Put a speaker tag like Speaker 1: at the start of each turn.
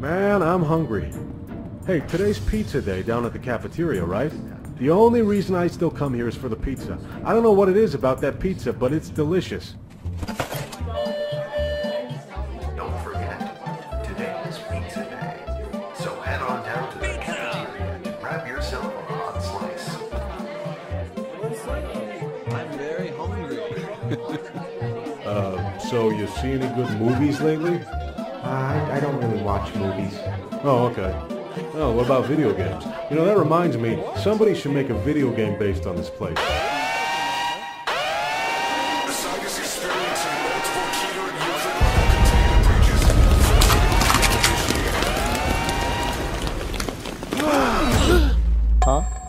Speaker 1: Man, I'm hungry. Hey, today's pizza day down at the cafeteria, right? The only reason I still come here is for the pizza. I don't know what it is about that pizza, but it's delicious.
Speaker 2: Don't forget, today is pizza day. So head on down to the cafeteria to grab yourself a hot slice.
Speaker 3: I'm very hungry.
Speaker 1: Uh, so you see any good movies lately?
Speaker 4: I, watch movies.
Speaker 1: Oh, okay. Oh, what about video games? You know, that reminds me, somebody should make a video game based on this place. huh?